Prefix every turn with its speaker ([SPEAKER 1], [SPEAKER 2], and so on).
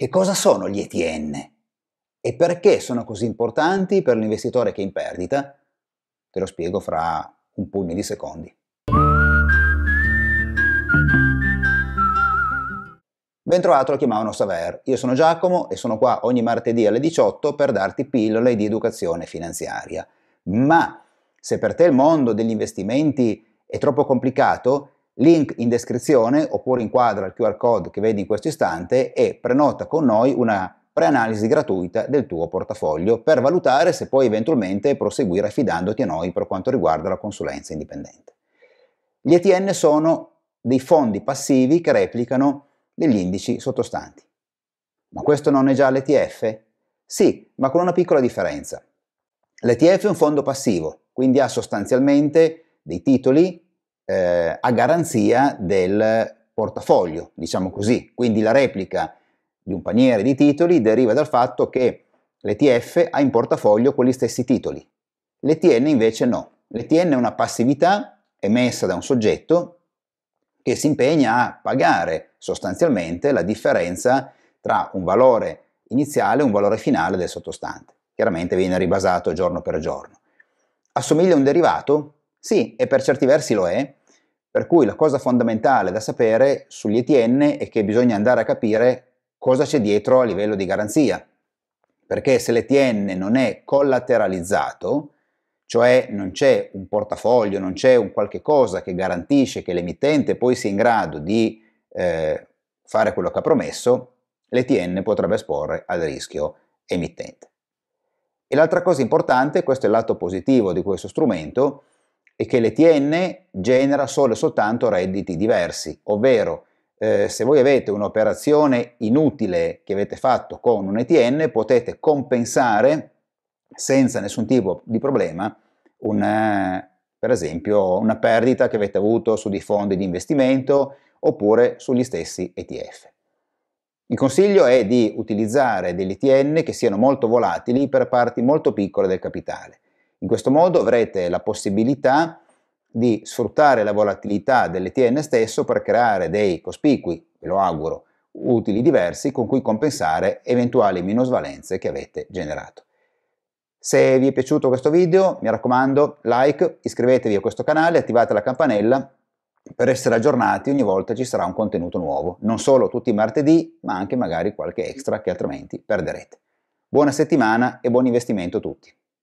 [SPEAKER 1] Che cosa sono gli ETN? E perché sono così importanti per l'investitore che è in perdita? Te lo spiego fra un pugno di secondi. Bentrovato, lo chiamavano Saver. Io sono Giacomo e sono qua ogni martedì alle 18 per darti pillole di educazione finanziaria. Ma se per te il mondo degli investimenti è troppo complicato, link in descrizione oppure inquadra il QR code che vedi in questo istante e prenota con noi una preanalisi gratuita del tuo portafoglio per valutare se puoi eventualmente proseguire affidandoti a noi per quanto riguarda la consulenza indipendente. Gli ETN sono dei fondi passivi che replicano degli indici sottostanti. Ma questo non è già l'ETF? Sì, ma con una piccola differenza. L'ETF è un fondo passivo, quindi ha sostanzialmente dei titoli eh, a garanzia del portafoglio, diciamo così. Quindi la replica di un paniere di titoli deriva dal fatto che l'ETF ha in portafoglio quegli stessi titoli. L'ETN invece no. L'ETN è una passività emessa da un soggetto che si impegna a pagare sostanzialmente la differenza tra un valore iniziale e un valore finale del sottostante. Chiaramente viene ribasato giorno per giorno. Assomiglia a un derivato? Sì, e per certi versi lo è, per cui la cosa fondamentale da sapere sugli ETN è che bisogna andare a capire cosa c'è dietro a livello di garanzia. Perché se l'ETN non è collateralizzato, cioè non c'è un portafoglio, non c'è un qualche cosa che garantisce che l'emittente poi sia in grado di eh, fare quello che ha promesso, l'ETN potrebbe esporre al rischio emittente. E l'altra cosa importante, questo è il lato positivo di questo strumento, è che l'ETN genera solo e soltanto redditi diversi, ovvero eh, se voi avete un'operazione inutile che avete fatto con un ETN, potete compensare senza nessun tipo di problema una, per esempio una perdita che avete avuto su dei fondi di investimento oppure sugli stessi ETF. Il consiglio è di utilizzare degli ETN che siano molto volatili per parti molto piccole del capitale. In questo modo avrete la possibilità di sfruttare la volatilità dell'ETN stesso per creare dei cospicui, ve lo auguro, utili diversi con cui compensare eventuali minusvalenze che avete generato. Se vi è piaciuto questo video, mi raccomando, like, iscrivetevi a questo canale, attivate la campanella per essere aggiornati ogni volta ci sarà un contenuto nuovo, non solo tutti i martedì, ma anche magari qualche extra che altrimenti perderete. Buona settimana e buon investimento a tutti!